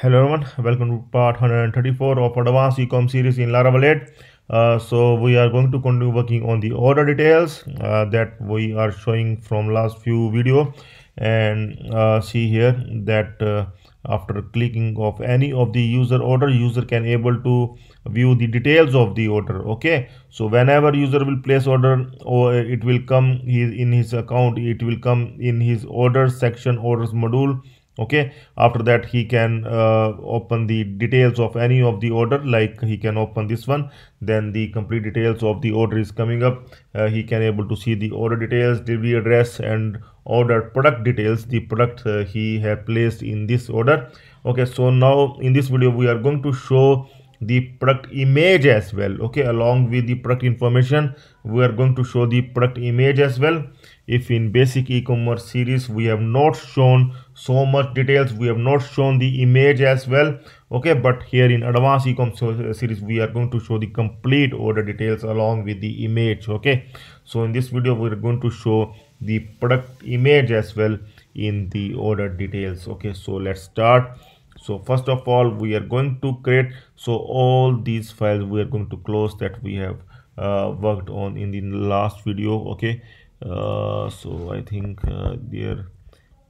Hello everyone, welcome to part 134 of Advanced Ecom series in Laravel 8. Uh, so we are going to continue working on the order details uh, that we are showing from last few video and uh, see here that uh, after clicking of any of the user order user can able to view the details of the order okay so whenever user will place order or it will come in his account it will come in his order section orders module okay? After that he can uh, open the details of any of the order like he can open this one then the complete details of the order is coming up. Uh, he can able to see the order details delivery address and order product details the product uh, he have placed in this order. Okay? So now in this video we are going to show the product image as well okay? Along with the product information we are going to show the product image as well. If in basic e-commerce series we have not shown so much details we have not shown the image as well okay? But here in advanced e-commerce uh, series we are going to show the complete order details along with the image okay? So in this video we're going to show the product image as well in the order details okay? So let's start so first of all we are going to create so all these files we are going to close that we have uh, worked on in the last video okay? Uh, so i think uh, there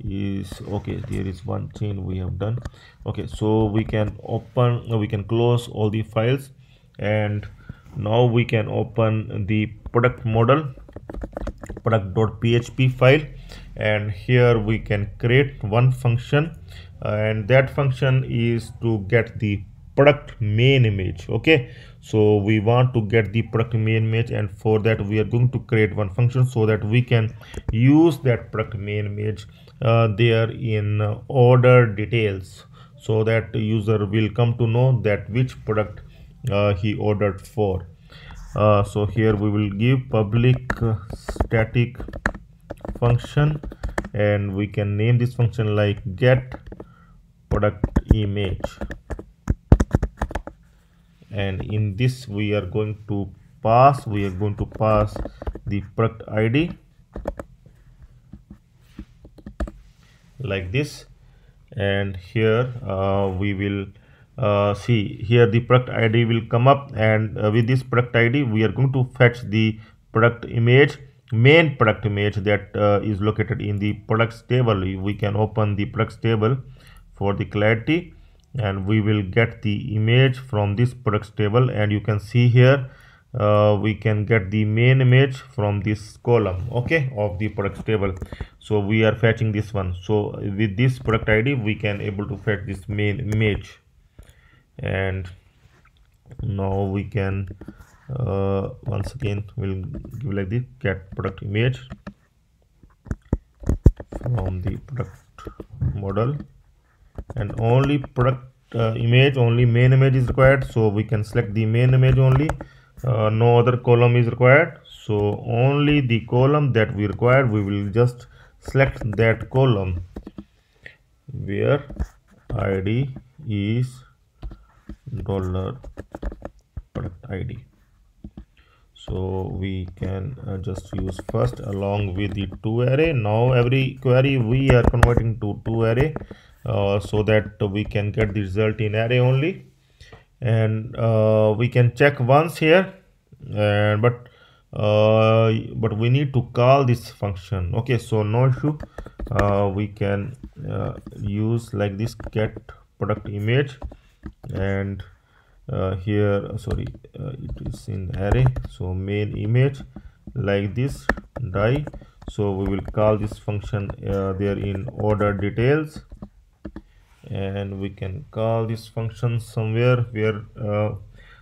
is okay there is one chain we have done. Okay so we can open uh, we can close all the files and now we can open the product model product.php file and here we can create one function and that function is to get the product main image okay? So we want to get the product main image and for that we are going to create one function so that we can use that product main image uh, there in order details. So that user will come to know that which product uh, he ordered for. Uh, so here we will give public static function and we can name this function like get product image. And in this we are going to pass we are going to pass the product id like this. And here uh, we will uh, see here the product id will come up. And uh, with this product id we are going to fetch the product image main product image that uh, is located in the products table. We can open the products table for the clarity and we will get the image from this products table and you can see here uh, we can get the main image from this column okay of the products table. So we are fetching this one. So with this product id we can able to fetch this main image. And now we can uh, once again we'll give like the get product image from the product model and only product uh, image only main image is required. So we can select the main image only. Uh, no other column is required. So only the column that we require we will just select that column. Where id is dollar product id so we can uh, just use first along with the toArray. Now every query we are converting to toArray uh, so that we can get the result in array only. And uh, we can check once here. And but uh, but we need to call this function. Okay so no issue. Uh, we can uh, use like this get product image. And uh, here sorry it is in array. So main image like this die. So we will call this function there in order details and we can call this function somewhere where uh,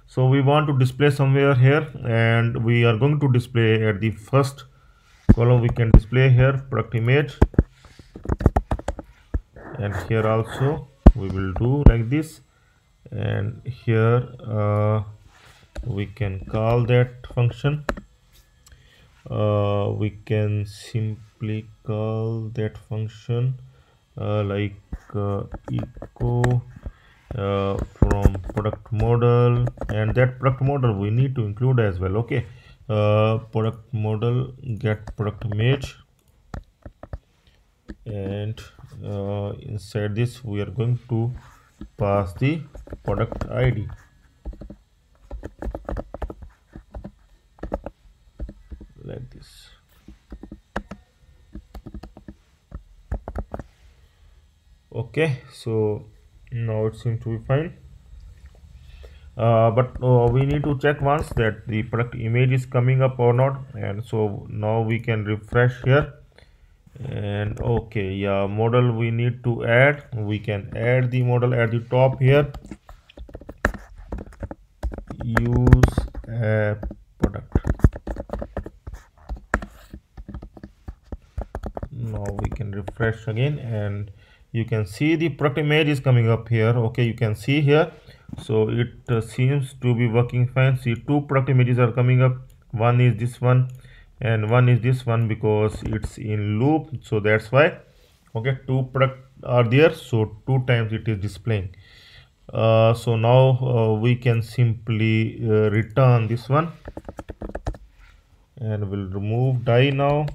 so we want to display somewhere here and we are going to display at the first column. We can display here product image. And here also we will do like this. And here uh, we can call that function. Uh, we can simply call that function like uh, echo uh, from product model and that product model we need to include as well okay? Product model get product image and inside this we are going to pass the product id like this okay so now it seems to be fine. Uh, but uh, we need to check once that the product image is coming up or not. And so now we can refresh here. And okay yeah model we need to add. We can add the model at the top here. Use a product. Now we can refresh again and you can see the product image is coming up here. Okay you can see here. So it uh, seems to be working fine. See two product images are coming up. One is this one and one is this one because it's in loop. So that's why okay two product are there. So two times it is displaying. Uh, so now uh, we can simply uh, return this one. And we'll remove die now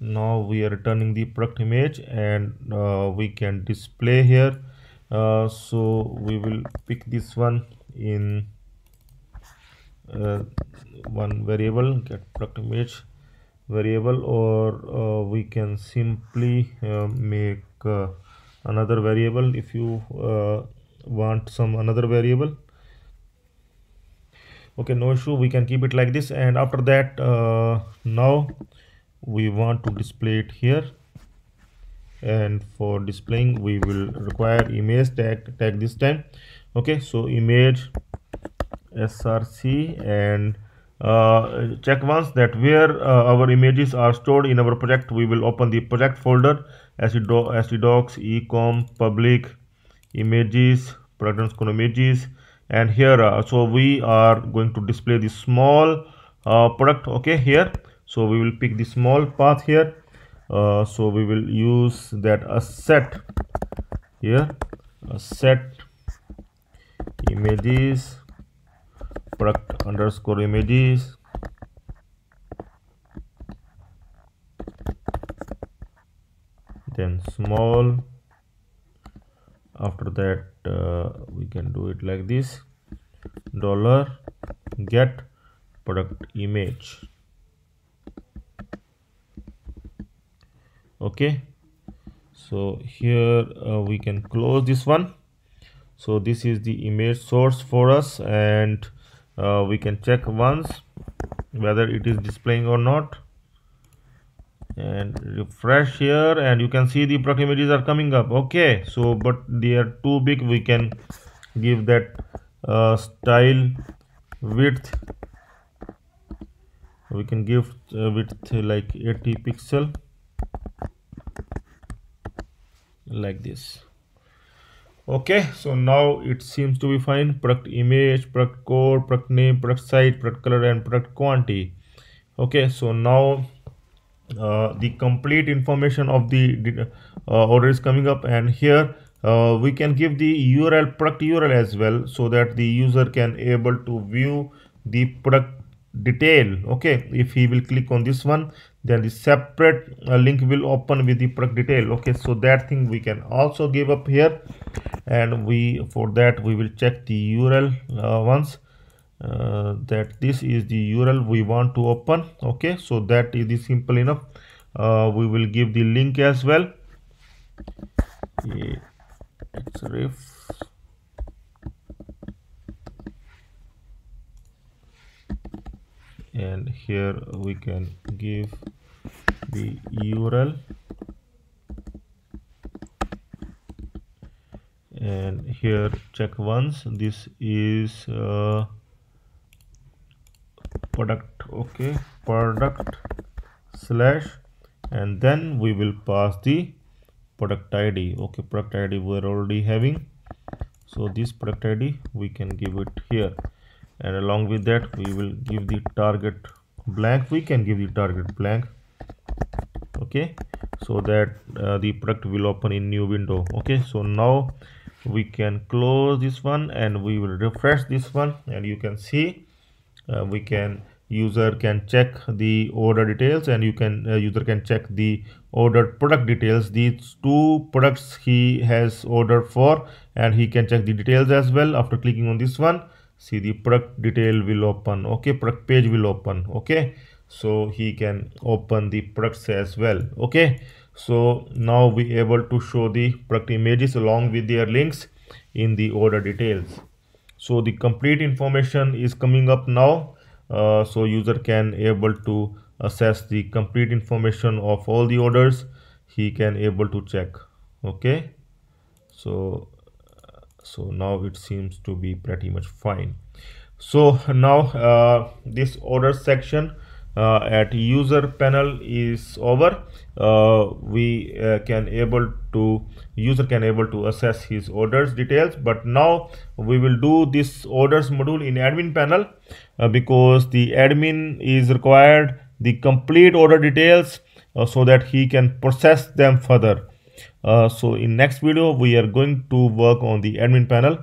now we are returning the product image and uh, we can display here. Uh, so we will pick this one in uh, one variable get product image variable or uh, we can simply uh, make uh, another variable if you want some another variable. Okay no issue. We can keep it like this. And after that now we want to display it here. And for displaying we will require image tag tag this time. Okay so image src and uh, check once that where uh, our images are stored in our project. We will open the project folder. Htdocs ecom public images product images and here uh, so we are going to display the small uh, product okay here so we will pick the small path here. Uh, so we will use that asset here asset images product underscore images. Then small. After that uh, we can do it like this. Dollar get product image okay. So here uh, we can close this one. So this is the image source for us and uh, we can check once whether it is displaying or not. And refresh here and you can see the images are coming up. Okay. So but they are too big. We can give that uh, style width. We can give uh, width like 80 pixel like this. Okay so now it seems to be fine. Product image product code product name product size product color and product quantity. Okay so now uh, the complete information of the uh, order is coming up. And here uh, we can give the url product url as well so that the user can able to view the product detail. Okay if he will click on this one then the separate uh, link will open with the product detail. Okay so that thing we can also give up here. And we for that we will check the url uh, once uh, that this is the url we want to open. Okay so that is the simple enough. Uh, we will give the link as well. It's and here we can give the URL. And here check once. This is uh, product okay product slash and then we will pass the product id okay product id we're already having. So this product id we can give it here and along with that we will give the target blank. We can give the target blank. Okay? So that uh, the product will open in new window. Okay? So now we can close this one and we will refresh this one. And you can see uh, we can user can check the order details and you can uh, user can check the ordered product details. These two products he has ordered for and he can check the details as well after clicking on this one see the product detail will open okay product page will open okay? So he can open the products as well okay? So now we able to show the product images along with their links in the order details. So the complete information is coming up now. Uh, so user can able to assess the complete information of all the orders. He can able to check okay? So so now it seems to be pretty much fine. So now uh, this order section uh, at user panel is over. Uh, we uh, can able to user can able to assess his orders details. But now we will do this orders module in admin panel uh, because the admin is required the complete order details uh, so that he can process them further uh, so in next video we are going to work on the admin panel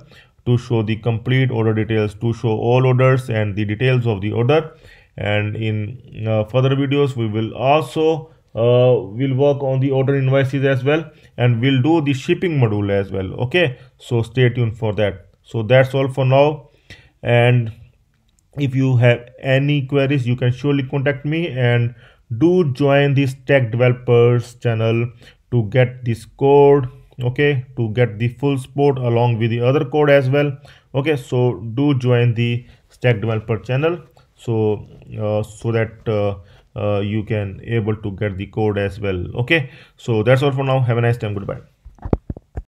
to show the complete order details to show all orders and the details of the order. And in uh, further videos we will also uh, will work on the order invoices as well and we'll do the shipping module as well okay? So stay tuned for that. So that's all for now. And if you have any queries you can surely contact me and do join this Stack Developers channel to get this code okay to get the full support along with the other code as well okay. So do join the stack developer channel so uh, so that uh, uh, you can able to get the code as well okay. So that's all for now. Have a nice time. Goodbye